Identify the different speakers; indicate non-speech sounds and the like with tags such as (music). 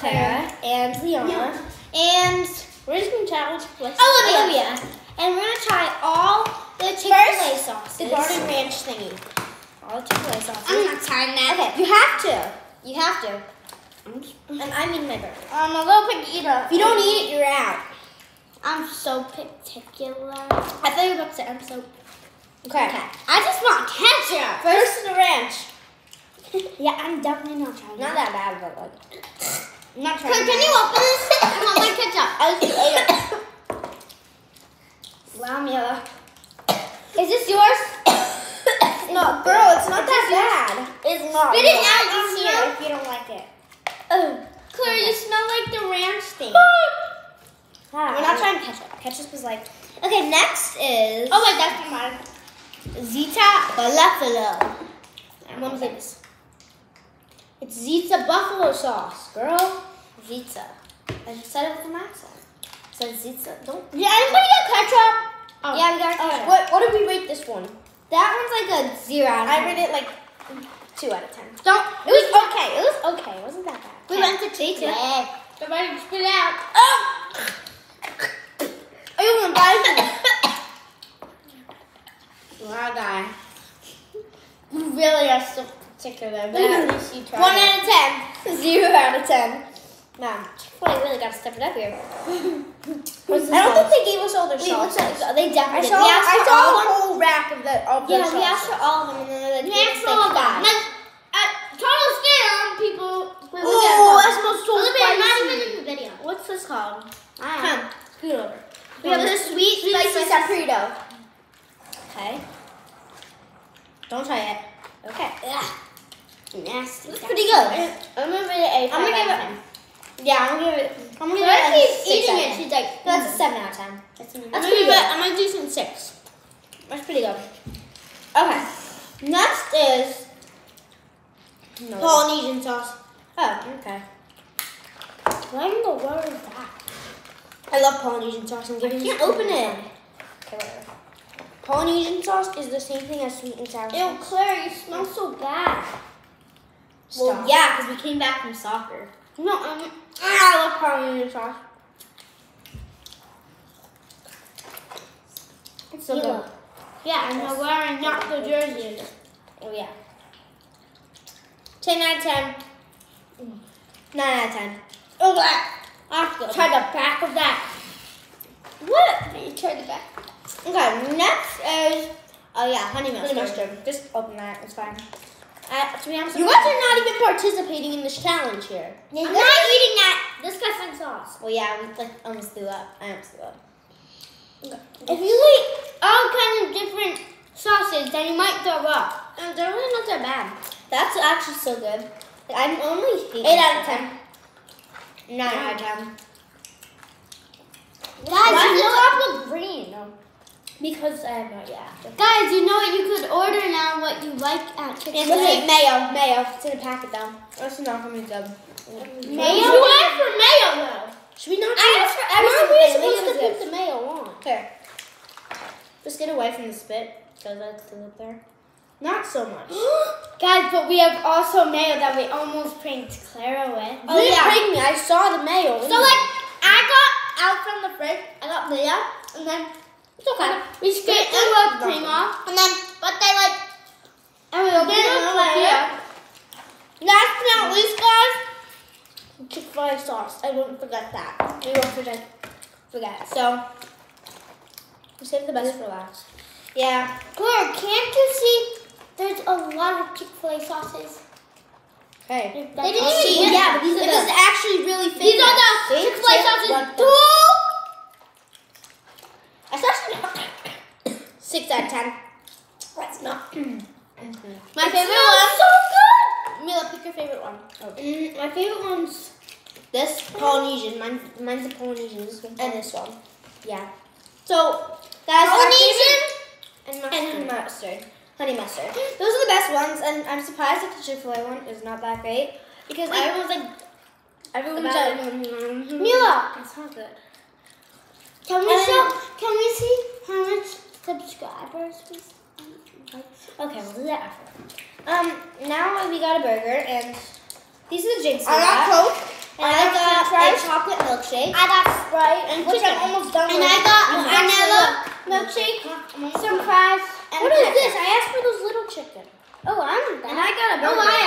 Speaker 1: Clara and Leona.
Speaker 2: Yeah.
Speaker 1: And we're just gonna try challenge with
Speaker 2: Olivia.
Speaker 1: Olivia. And we're gonna try all the Chick-fil-A sauces.
Speaker 2: The garden ranch thingy.
Speaker 1: all the Chick-fil-A sauces.
Speaker 2: I'm not trying that.
Speaker 1: Okay, you have to. You have to. And I'm eating my burger.
Speaker 2: I'm a little picky eater.
Speaker 1: If you don't eat it, you're out.
Speaker 2: I'm so particular.
Speaker 1: I thought you were about to say I'm so. Okay.
Speaker 2: I just want ketchup.
Speaker 1: First the ranch. (laughs)
Speaker 2: Yeah, I'm definitely not trying
Speaker 1: Not that bad, but like.
Speaker 2: I'm not trying. Can, can you open this? (laughs) I want my ketchup.
Speaker 1: I just ate it. Wow, Mila.
Speaker 2: Is this yours? (coughs)
Speaker 1: No, girl, it's not that bad. It's not.
Speaker 2: Spit it out, you
Speaker 1: here
Speaker 2: smell.
Speaker 1: if you don't like it.
Speaker 2: Oh, Claire, you smell like the ranch thing. (laughs)
Speaker 1: We're not trying ketchup. Ketchup is like. Okay, next is.
Speaker 2: Oh wait, that's mine.
Speaker 1: Zita Buffalo.
Speaker 2: What is this?
Speaker 1: It's Zita buffalo sauce, girl. Zita. I just said it with an accent. So Zita. Don't.
Speaker 2: Did anybody get ketchup? Oh.
Speaker 1: Yeah, we got
Speaker 2: Okay.
Speaker 1: ketchup. What, what did we rate this one?
Speaker 2: That one's like a zero out of
Speaker 1: I
Speaker 2: ten.
Speaker 1: rated it like two out of ten.
Speaker 2: Don't.
Speaker 1: It was okay. It was okay. It wasn't that bad.
Speaker 2: We went to Chicken.
Speaker 1: Yeah.
Speaker 2: Somebody spit it out.
Speaker 1: Oh! Are you gonna buy (coughs)
Speaker 2: Wow, guy. You really are so particular. But at least.
Speaker 1: One out of ten. (laughs) Zero out of ten. Man, Chick-fil-A really got to step it up here. (laughs) I don't think they gave us all their
Speaker 2: Wait,
Speaker 1: sauces.
Speaker 2: what's that?
Speaker 1: They
Speaker 2: I
Speaker 1: definitely
Speaker 2: saw-
Speaker 1: did. We asked
Speaker 2: I saw one-
Speaker 1: whole rack of the of their
Speaker 2: Yeah, we asked for all of them, and then they gave
Speaker 1: asked
Speaker 2: us
Speaker 1: for all
Speaker 2: like
Speaker 1: of them.
Speaker 2: Then, at total scale, people. we
Speaker 1: Ooh,
Speaker 2: look at them.
Speaker 1: that smells so
Speaker 2: Olivia, not even in the video.
Speaker 1: What's this called?
Speaker 2: Ah.
Speaker 1: Come, scoot over. We have this sweet,
Speaker 2: sweet
Speaker 1: spicy
Speaker 2: spicy-
Speaker 1: saprito. Okay. Don't try it. Okay.
Speaker 2: Ugh. Nasty.
Speaker 1: It's pretty good. I'm gonna give it a
Speaker 2: I'm gonna give it-
Speaker 1: Yeah, I'm gonna give it. I'm gonna give it a six
Speaker 2: eating
Speaker 1: out
Speaker 2: it.
Speaker 1: of
Speaker 2: She's
Speaker 1: 10.
Speaker 2: like,
Speaker 1: That's a mm. seven out of ten.
Speaker 2: That's,
Speaker 1: That's
Speaker 2: I'm
Speaker 1: pretty good.
Speaker 2: I'm gonna do some six.
Speaker 1: That's pretty good. Okay. Next is Polynesian sauce. Oh, okay.
Speaker 2: What in the world is that?
Speaker 1: I love Polynesian sauce. I'm giving
Speaker 2: I
Speaker 1: you
Speaker 2: can't
Speaker 1: open
Speaker 2: open
Speaker 1: it. Okay, whatever. Polynesian sauce is the same thing as sweet and sour
Speaker 2: Ew,
Speaker 1: sauce.
Speaker 2: Claire, you smell so bad.
Speaker 1: Well,
Speaker 2: Stop.
Speaker 1: yeah, because we came back from soccer.
Speaker 2: No, I'm.
Speaker 1: Ah, I love Polynesian sauce. It's so good.
Speaker 2: Yeah, and you're wearing not the jersey.
Speaker 1: Oh yeah. Ten out of ten. Nine out of ten.
Speaker 2: Oh, that. Good.
Speaker 1: Try the back of that.
Speaker 2: What? You tried the back.
Speaker 1: Okay, next is oh yeah, honey mustard.
Speaker 2: Honey mustard.
Speaker 1: Just open that. It's fine. Uh, to be honest,
Speaker 2: You
Speaker 1: guys are not even participating in this challenge here.
Speaker 2: I'm not eating that disgusting sauce.
Speaker 1: Well, yeah, we like almost threw up. I almost threw up.
Speaker 2: If you eat all kinds of different sauces, then you might throw up.
Speaker 1: Um, they're really not that bad. That's actually so good. I'm only
Speaker 2: Eight out of ten.
Speaker 1: Nine out of ten.
Speaker 2: Guys,
Speaker 1: Why
Speaker 2: you know
Speaker 1: the green? Because uh, I have no yeah.
Speaker 2: Guys, you know what? You could order now what you like at Chick
Speaker 1: And
Speaker 2: Fil
Speaker 1: wait, mayo, mayo. It's in a packet though. That's not gonna be good.
Speaker 2: Mayo? You asked for mayo though.
Speaker 1: Should we not?
Speaker 2: I asked for every
Speaker 1: Where are we supposed to put the mayo on? Here. Just get away from the spit because that's still up there. Not so much. (gasps)
Speaker 2: Guys, but we have also mayo that we almost pranked Clara with.
Speaker 1: Oh yeah, prank me. I saw the mayo.
Speaker 2: So like, I got out from the fridge, I got mayo, and then
Speaker 1: it's okay.
Speaker 2: we scraped the cream off, and then but they like, and we opened it up
Speaker 1: here. Last but not least, guys, Chick-fil-A sauce. I won't forget that. We won't forget. Forget. So, we save the best for last. Yeah.
Speaker 2: Claire, can't you see? There's a lot of Chick Fil A sauces.
Speaker 1: Hey.
Speaker 2: They didn't even
Speaker 1: see, yeah, but these are
Speaker 2: is
Speaker 1: actually really famous.
Speaker 2: These are the Chick Fil A
Speaker 1: See?
Speaker 2: sauces.
Speaker 1: That's actually six out of ten. That's not. (clears throat) My
Speaker 2: It
Speaker 1: favorite one.
Speaker 2: so good.
Speaker 1: Mila, pick your favorite one.
Speaker 2: Mm, my favorite one's
Speaker 1: This Polynesian. Mine, mine's a Polynesian. This one and this one. Yeah. So, our
Speaker 2: Polynesian
Speaker 1: and mustard. And mustard. Honey mustard. Those are the best ones, and I'm surprised that the Chick-fil-A one is not that great because
Speaker 2: Wait.
Speaker 1: everyone's like, everyone's like,
Speaker 2: Mila.
Speaker 1: it's not good.
Speaker 2: Can we
Speaker 1: And-
Speaker 2: show? Can we see how much subscribers we?
Speaker 1: Okay, we'll do that after. Um, now we got a burger, and these are the drinks
Speaker 2: I got
Speaker 1: got.
Speaker 2: Coke.
Speaker 1: And I,
Speaker 2: I
Speaker 1: got
Speaker 2: got
Speaker 1: a chocolate milkshake.
Speaker 2: I got Sprite
Speaker 1: and
Speaker 2: which
Speaker 1: chicken.
Speaker 2: I'm almost done
Speaker 1: And
Speaker 2: with.
Speaker 1: I got
Speaker 2: And
Speaker 1: vanilla
Speaker 2: milkshake,
Speaker 1: some
Speaker 2: some fries, and
Speaker 1: What
Speaker 2: a
Speaker 1: this? I asked for those little chicken.
Speaker 2: Oh, I'm
Speaker 1: And I got a
Speaker 2: Oh,
Speaker 1: burger.
Speaker 2: I